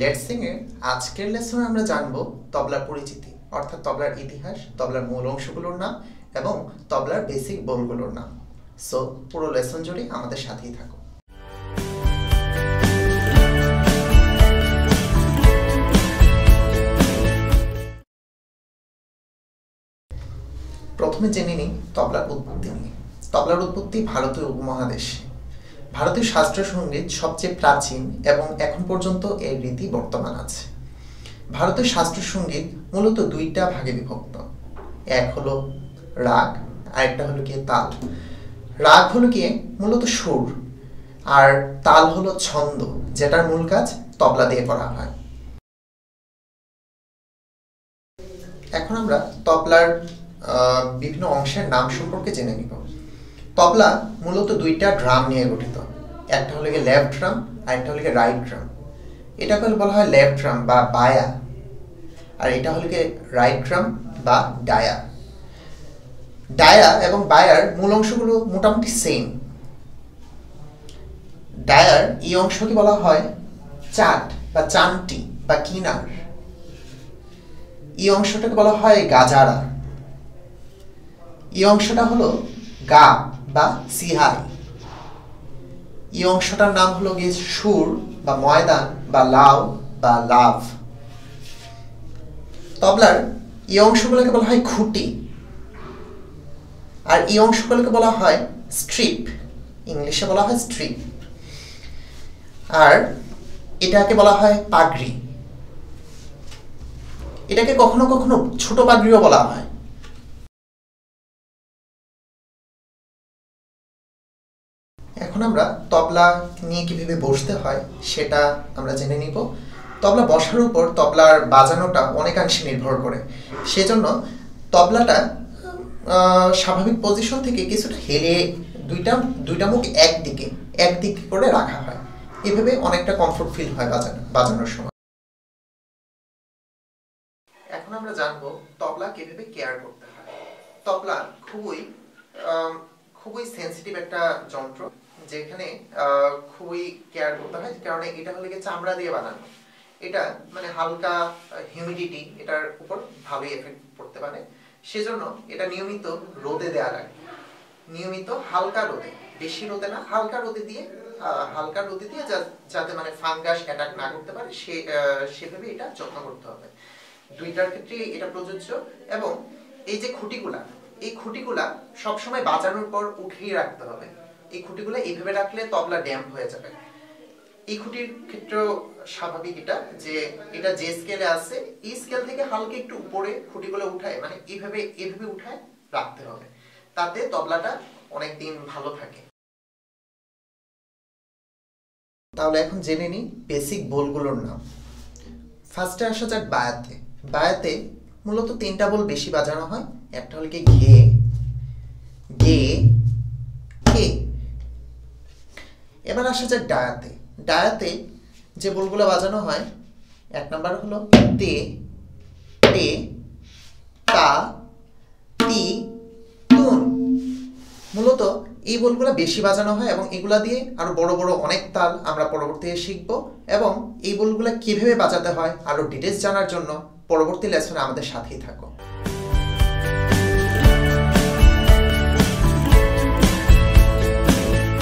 Let's Singh এর আজকের লেসনে আমরা জানব তবলার পরিচিতি, অর্থাৎ তবলার ইতিহাস, তবলার মূল অংশগুলোর নাম এবং তবলার বেসিক বোলগুলোর নাম। সো পুরো লেসন জুড়ে আমাদের সাথেই থাকো। প্রথমে জেনে নিই তবলার উৎপত্তি নিয়ে। তবলার উৎপত্তি ভারতীয় উপমহাদেশে। ভারতীয় শাস্ত্রীয় সংগীত সবচেয়ে প্রাচীন এবং এখন পর্যন্ত এর রীতি বর্তমান আছে। ভারতীয় শাস্ত্রীয় সংগীত মূলত দুইটা ভাগে বিভক্ত। এক হলো রাগ, আরেকটা হলো গিয়ে তাল। রাগ হলো গিয়ে মূলত সুর, আর তাল হলো ছন্দ, যেটার মূল কাজ তবলা দিয়ে করা হয়। এখন আমরা তবলার বিভিন্ন অংশের নাম সম্পর্কে জেনে নিব। তবলা মূলত দুইটা ড্রাম নিয়ে গঠিত। একটা হলো গিয়ে লেফট ড্রাম, আর একটা হলো গিয়ে রাইট ড্রাম। এটাকে বলা হয় লেফট ড্রাম বা বায়া, আর এটা হলো গিয়ে রাইট ড্রাম বা ডায়া। ডায়া এবং বায়ার মূল অংশগুলো মোটামুটি সেম ডায়ার এই অংশকে বলা হয় চাট বা চানটি বা কিনার। এই অংশটাকে বলা হয় গাজারা। এই অংশটা হলো গা বা সিহাই। এই অংশটার নাম হলো গিয়ে সুর বা ময়দান বা লাউ বা লাভ। তবলার এই অংশগুলোকে বলা হয় খুঁটি। আর এই অংশগুলোকে বলা হয় স্ট্রিপ। ইংলিশে বলা হয় স্ট্রিপ। আর এটাকে বলা হয় পাগড়ি। এটাকে কখনো কখনো ছোট পাগড়িও বলা হয়। এখন আমরা তবলা নিয়ে কীভাবে বসতে হয় সেটা আমরা জেনে নিব। তবলা বসার উপর তবলার বাজানোটা অনেকাংশে নির্ভর করে। সেজন্য তবলাটা স্বাভাবিক পজিশন থেকে কিছুটা হেলে দুইটা দুইটা মুখ একদিকে একদিকে করে রাখা হয়। এভাবে অনেকটা কমফোর্ট ফিল হয় বাজানো, বাজানোর সময়। এখন আমরা জানব তবলা কীভাবে কেয়ার করতে হয়। তবলা খুবই খুবই সেন্সিটিভ একটা যন্ত্র। যেখানে খুবই কেয়ার করতে হয় কারণ এটা হলে গিয়ে চামড়া দিয়ে বানানো। এটা মানে হালকা হিউমিডিটি এটার উপর ভালোই এফেক্ট পড়তে পারে। সেজন্য এটা নিয়মিত রোদে দেওয়া লাগে। নিয়মিত হালকা রোদে, বেশি রোদে না, হালকা রোদে দিয়ে হালকা রোদে দিয়ে যাতে মানে ফাঙ্গাস অ্যাটাক না করতে পারে, সে সেভাবে এটা যত্ন করতে হবে। দুইটার ক্ষেত্রে এটা প্রযোজ্য এবং এই যে খুঁটিগুলা, এই খুঁটিগুলা সবসময় বাজানোর পর উঠিয়ে রাখতে হবে। এই খুঁটিগুলো এইভাবে রাখলে তবলা ড্যাম্প হয়ে যাবে। এই খুঁটির ক্ষেত্রেও স্বাভাবিক এটা যে এটা যে স্কেলে আছে, এই স্কেল থেকে হালকা একটু উপরে খুঁটিগুলো উঠায় মানে এইভাবে এইভাবে উঠায় রাখতে হবে। তাতে তবলাটা অনেক দিন ভালো থাকে। তাহলে এখন জেনে নিই বেসিক বোলগুলোর নাম। ফার্স্টে আসা যাক বায়াতে। বায়াতে মূলত তিনটা বোল বেশি বাজানো হয়, একটা হল কি ঘে। গে এবার আসা যাক ডায়াতে। ডায়াতে যে বোলগুলো বাজানো হয়, এক নাম্বার হলো তে টে তা, তি, তুন। মূলত এই বোলগুলো বেশি বাজানো হয় এবং এগুলা দিয়ে আরও বড় বড় অনেক তাল আমরা পরবর্তীতে শিখব এবং এই বোলগুলো কীভাবে বাজাতে হয় আরও ডিটেলস জানার জন্য পরবর্তী লেসনে আমাদের সাথেই থাকো।